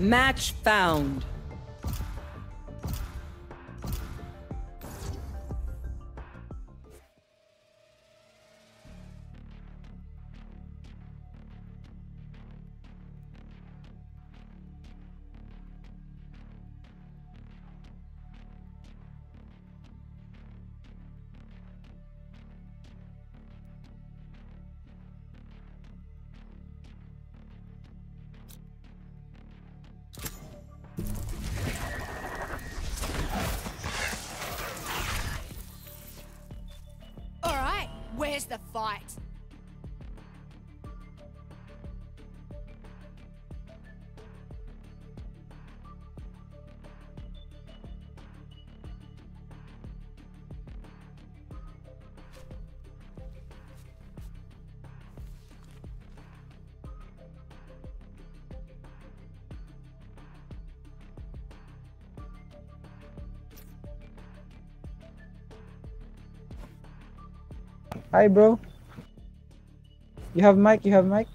Match found. Hi, bro. You have mic? You have mic?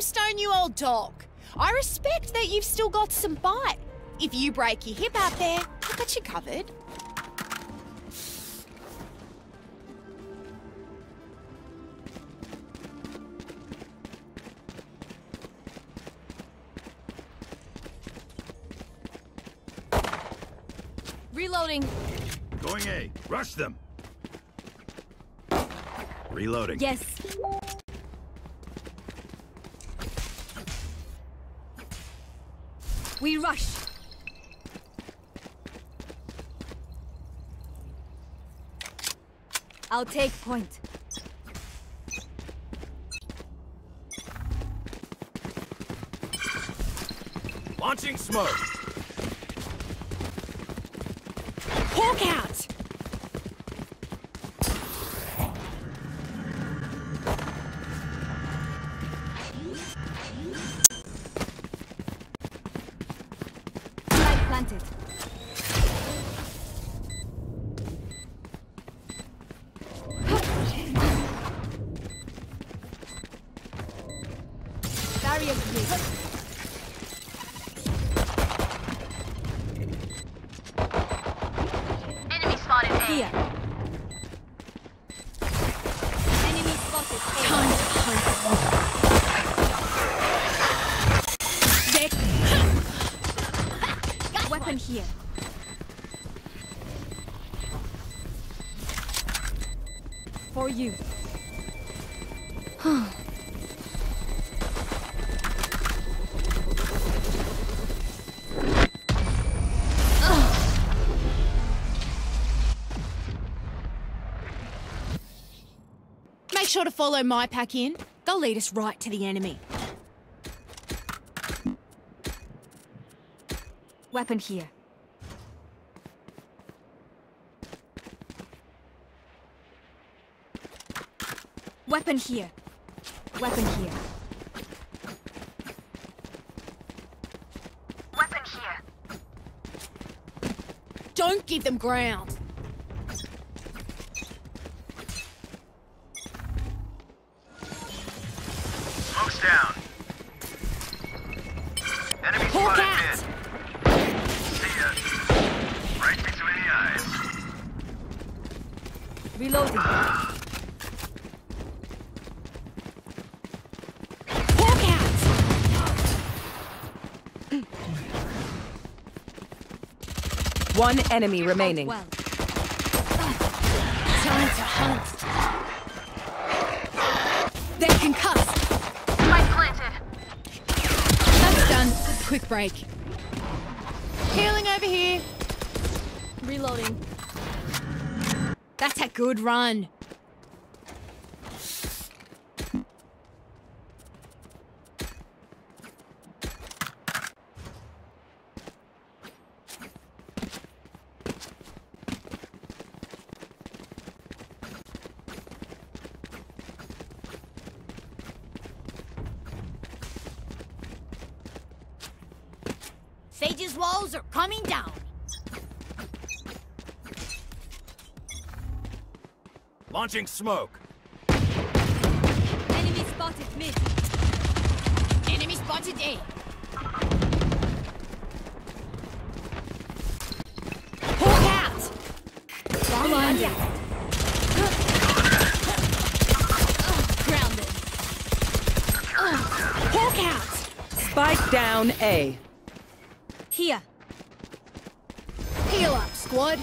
Brimstone, you old dog. I respect that you've still got some bite. If you break your hip out there, I got you covered. Reloading. Going A. Rush them. Reloading. Yes. We rush. I'll take point. Launching smoke. Hawk out! Flag planted. Sure to follow my pack in. They'll lead us right to the enemy. Weapon here. Weapon here. Weapon here. Weapon here. Don't give them ground. One enemy remaining. Well. Time to hunt. They're concussed. Spike planted. That's done. quick break. Healing over here. Reloading. That's a good run. Sage's walls are coming down. Launching smoke. Enemy spotted mid. Enemy spotted A. Hawk out! Blinded. Grounded. Hawk out! Spike down A. Here. Heal up, squad.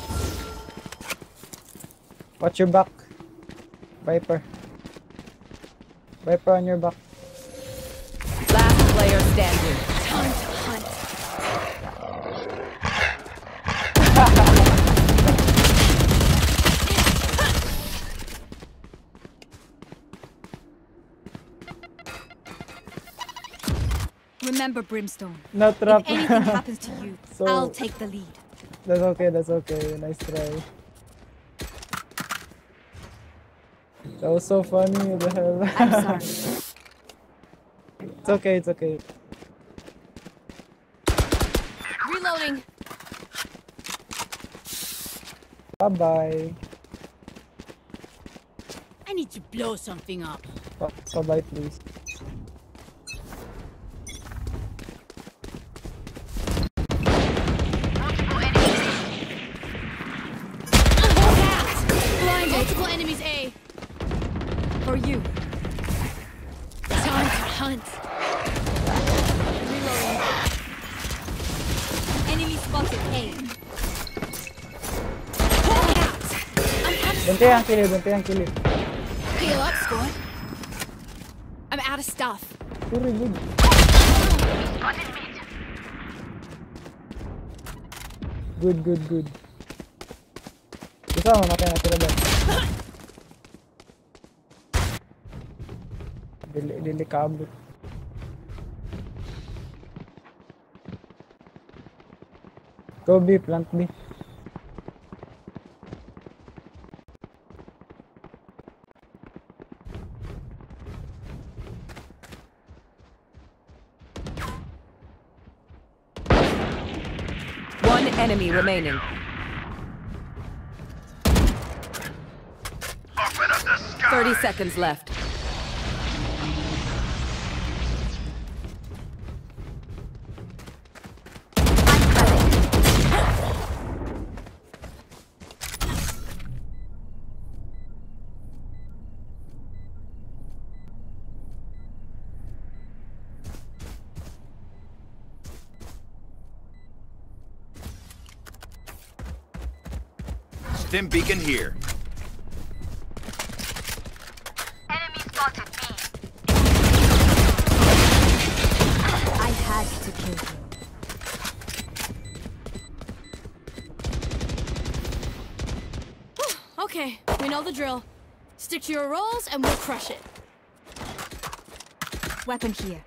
Watch your back. Viper. Viper on your back. Last player standing. Time to hunt. Remember, Brimstone. No trap. If anything happens to you, So- I'll take the lead. that's okay, that's okay. Nice try. That was so funny, the hell. I'm sorry. it's okay, it's okay. Reloading. Bye bye. I need to blow something up. Bye bye, please. Out of Bante ang kill, bante ang kill. Heal up, squad. I'm out of stuff. Very good. Good, good, good. Isa mo natin na sila ba? Dili, dili kabot. Go B, plant B. One enemy remaining. Open up the sky. 30 seconds left. Stim beacon here. Enemy spotted B. I had to kill him. okay, we know the drill. Stick to your roles and we'll crush it. Weapon here.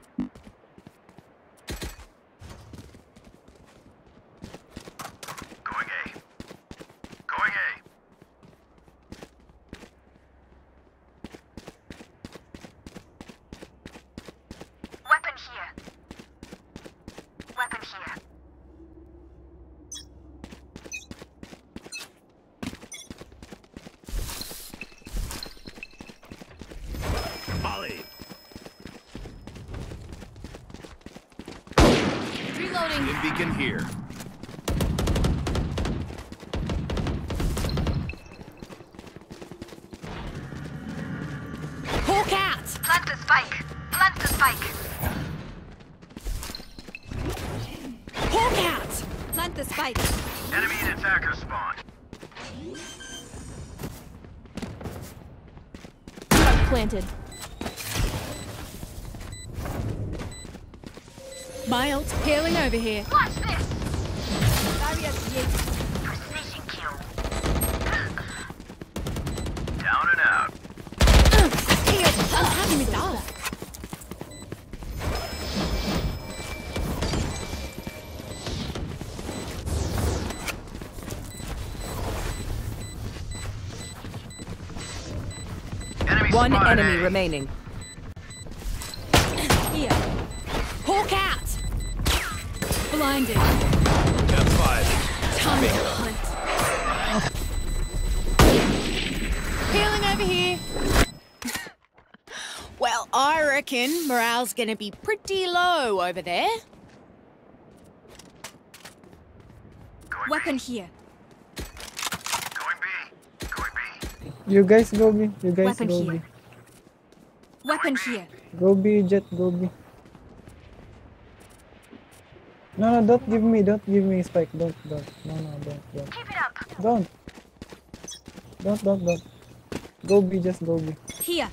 Plant the spike. Enemy and attacker spawn. Planted. My ult peeling over here. Watch this! Barrier created. One spotted enemy A. remaining. Here. Hawk out. Blinded. F5. Time to hunt. Peeling over here. well, I reckon morale's gonna be pretty low over there. Weapon here. Going B. Going B. You guys go B. You guys Weapon go here. B. Weapon here. Go B, Jet, go B. No, no, don't give me, don't give me spike. Don't, don't. No, no, don't, don't. Keep it up. Don't. Don't, don't, don't. Go B, just go B. Here.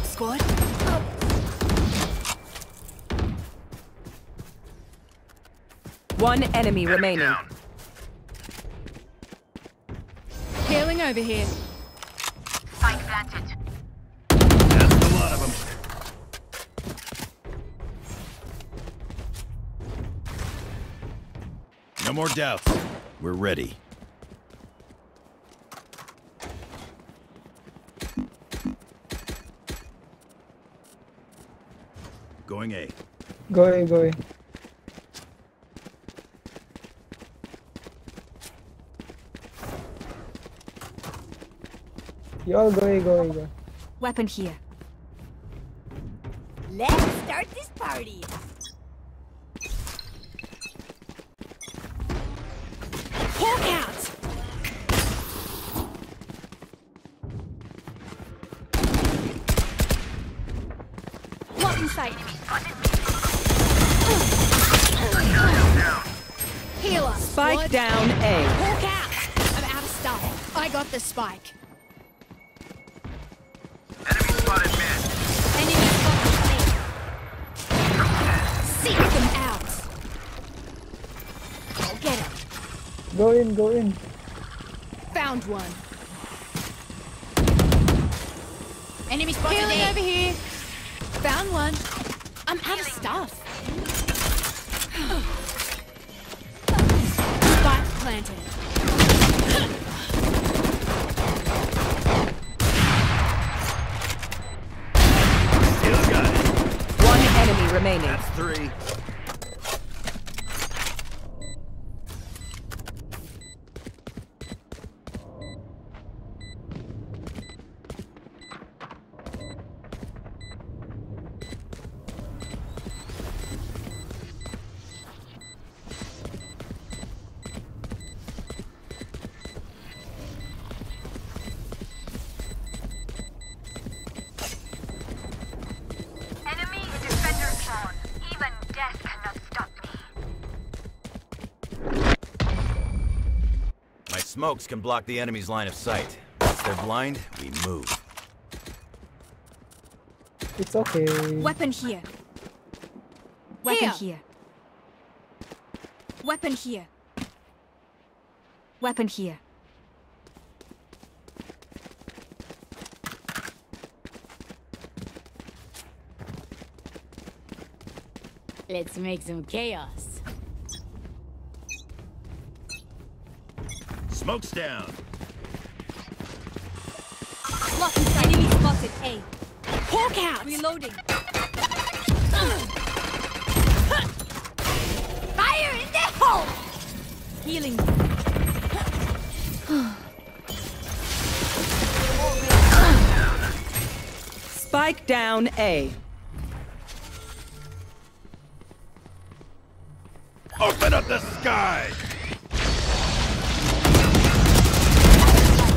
Up, squad. One enemy Enemy remaining. down. Healing over here. Spike planted. That's a lot of them. No more doubts. We're ready. Going A. Go A, go A. You all go A, go A, go. Weapon here. Let's start this party. What inside? Down. Heal us. Spike squad. down A. Hawk out. I'm out of stuff. I got the spike. Enemy spotted mid. Enemy spotted me. Seek them out. I'll get him. Go in, go in. Found one. Enemy spotted Healing over here. Found one. I'm out of stuff. Spike planted. Still got it. One enemy remaining. That's three. Smokes can block the enemy's line of sight. Once they're blind, we move. It's okay. Weapon here. Weapon here. Weapon here. Weapon here. Let's make some chaos. Smoke's down. Lock inside. Enemy spotted A. Hawk out! Reloading. Fire in the hole! Healing. Spike down A. Open up the sky!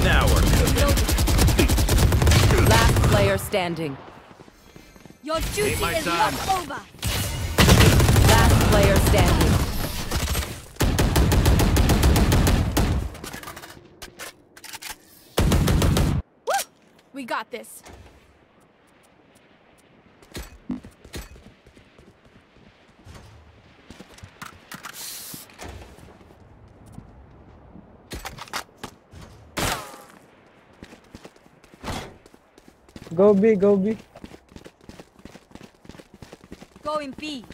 Now we're cooking. Last player standing. Your duty is time. not over. Last player standing. We got this. Go B, go B. Go in B.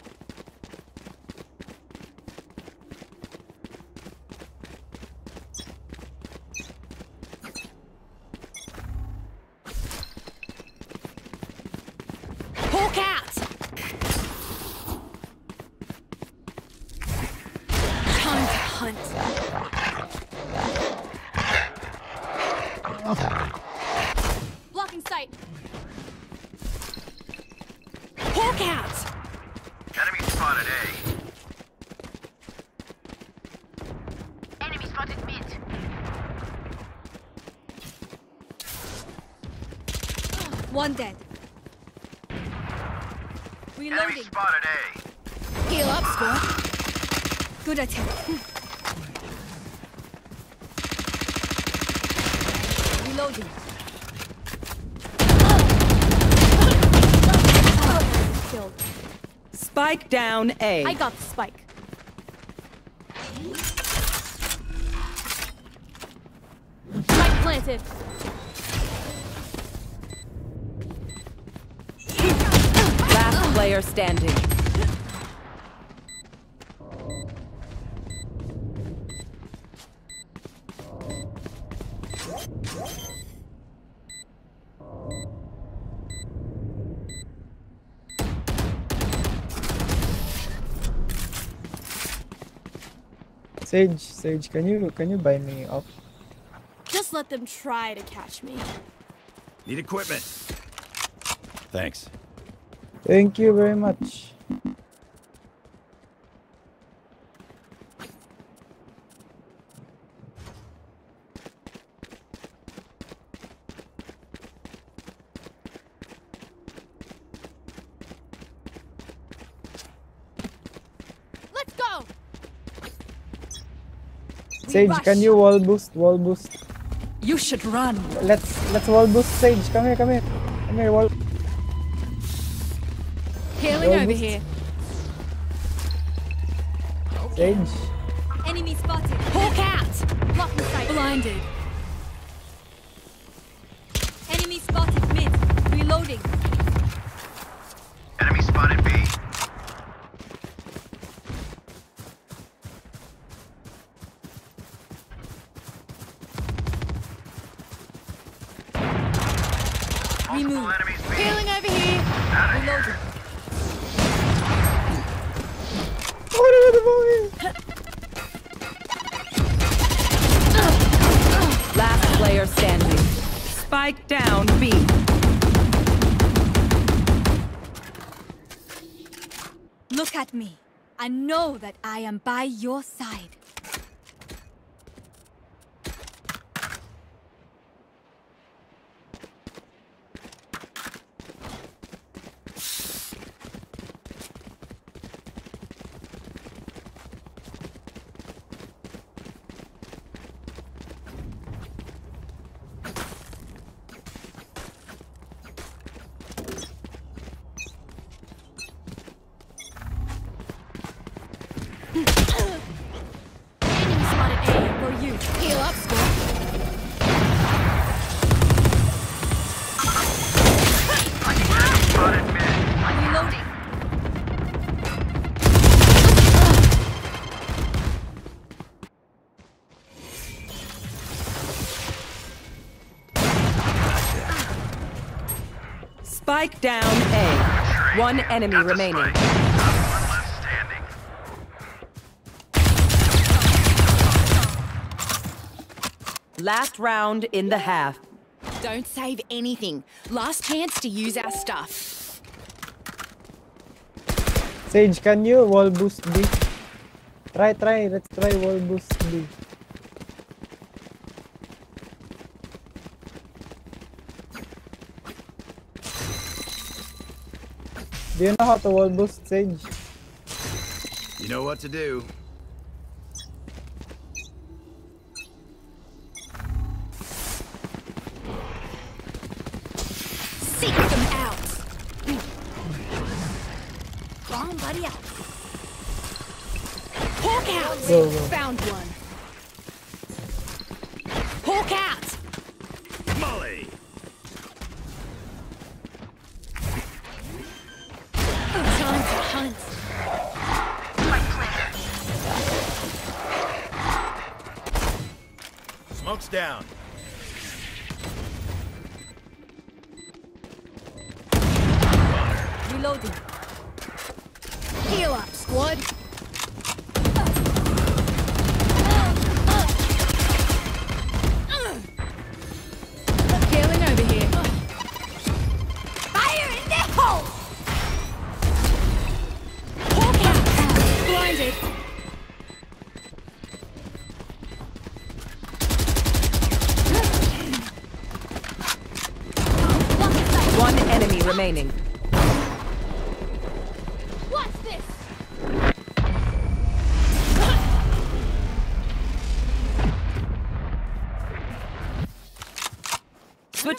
Hawk out! Time to hunt. Blocking sight. Hawk out! Enemy spotted A. Enemy spotted mid. One dead. Enemy Reloading. spotted A. Heal up, squad. Reloading. Killed. Spike down A. I got the spike. Spike planted. Last player standing. Sage, Sage, can you can you buy me off? Just let them try to catch me. Need equipment. Thanks. Thank you very much. Let's go. We Sage, rush. can you wall boost? Wall boost. You should run. Let's let's wall boost Sage. Come here, come here. Come here, wall. Healing Wall over boost. here. Sage. Enemy spotted. Hawk out. Sight. Blinded. Last player standing. Spike down B. Look at me. I know that I am by your side. Spike down A. One enemy Got remaining. spike. One left standing. Last round in the half. Don't save anything. Last chance to use our stuff. Sage, can you wall boost B? Try, try. Let's try wall boost B. Do you know how to wall boost, Sage? You know what to do. Seek them out. Wrong buddy out. Hawk out. Go, go. Found one. Hawk out. Down.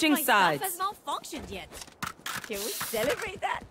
Switching oh sides. has malfunctioned yet. Can we celebrate that?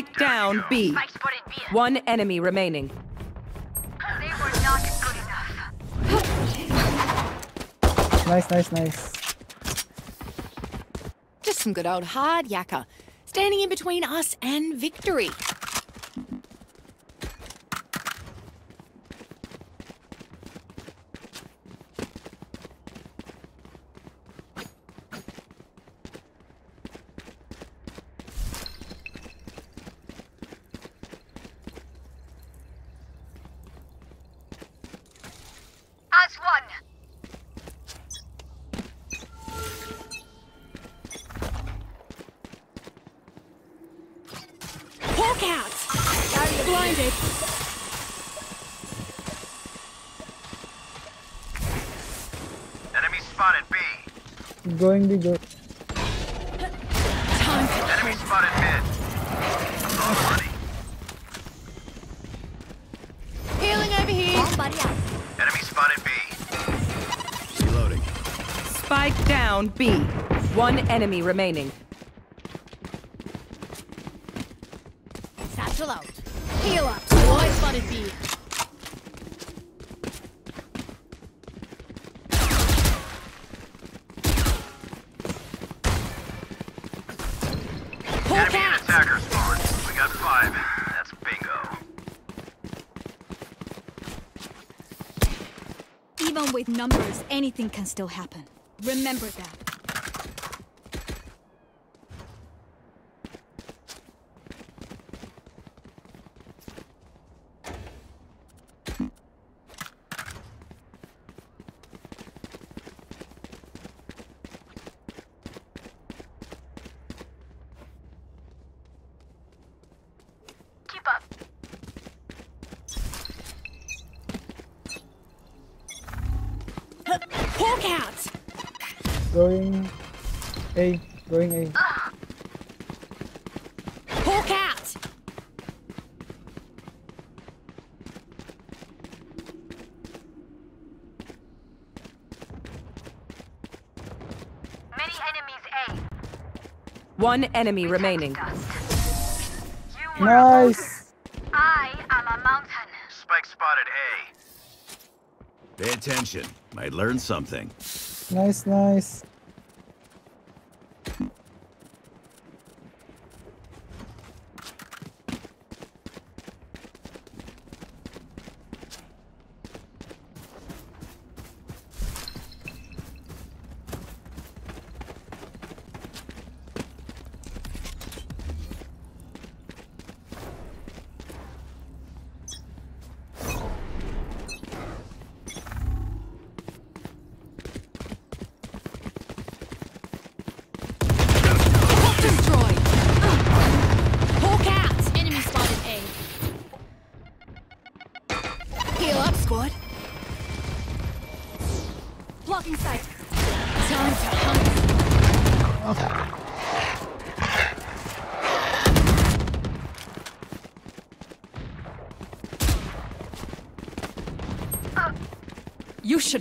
Spike down B. Spike spotted B. One enemy remaining. They were not good enough. Nice, nice, nice. Just some good old hard yakka. Standing in between us and victory. Hawk out! Blinded. Enemy spotted B. Going B, go. Time to Enemy spotted mid. Already. Healing over here. Enemy spotted B. Reloading. Spike down B. One enemy remaining. Satchel out. Heal up. Squad spotted B. Hawk Enemy and out! attacker spawned. We got five. That's bingo. Even with numbers, anything can still happen. Remember that. Keep up. Hawk out! Going A. Going A. Hawk out! Many enemies A. One enemy remaining. Dust. You were Nice. I am a mountain. Spike spotted A. Pay attention. Might learn something. Nice, nice.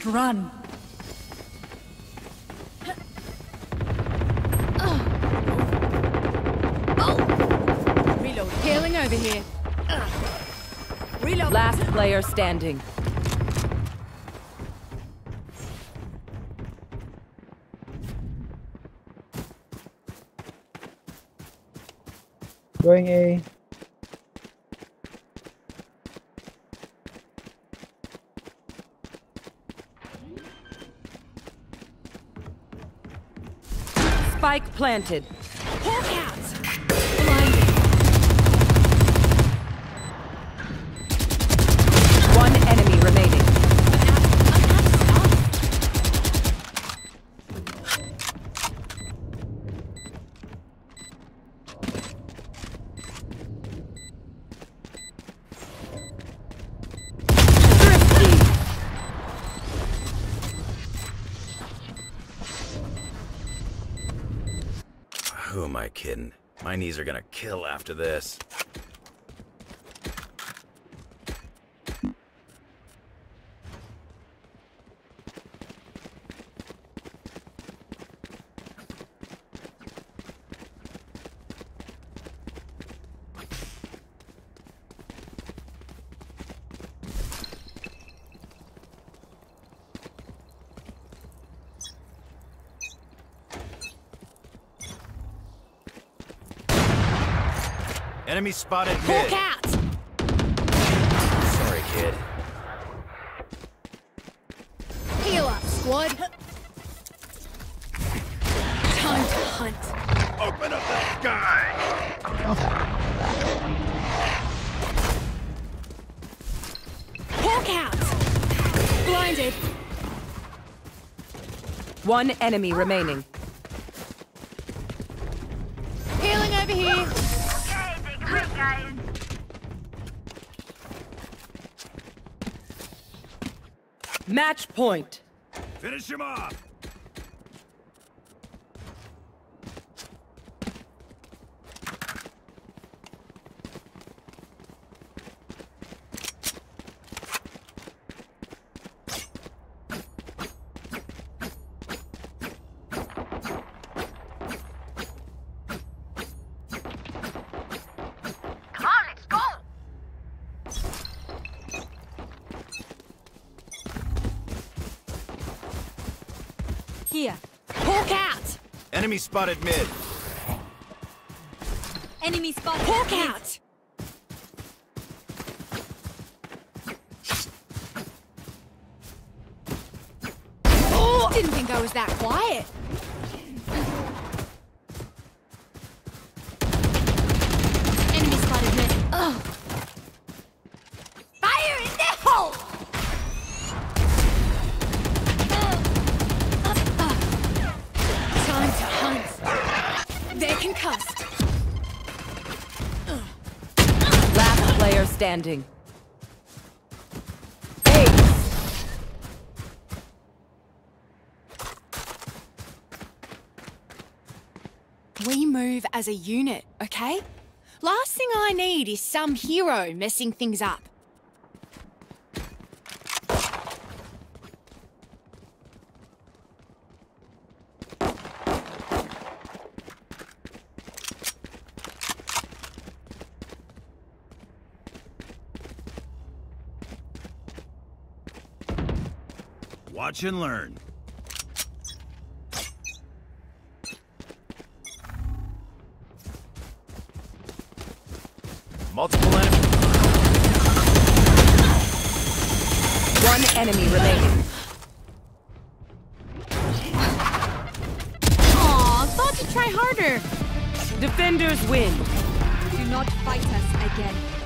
You should run. Reload. Healing over here. Reload. Last player standing. Going A. Spike planted. Who am I kidding? My knees are gonna kill after this. Enemy spotted mid. Hawk out. Sorry, kid. Heal up, squad. Time to hunt. Open up the sky. Hawk out. Blinded. One enemy remaining. Guys. Match point. Finish him off. Come on, let's go. Here. Hawk out. Enemy spotted mid. Enemy spot. Hawk out. Oh, didn't think I was that quiet. standing. We move as a unit, okay? Last thing I need is some hero messing things up. Watch and learn. Multiple enemies. One enemy remaining. Aw, thought to try harder. Defenders win. Do not fight us again.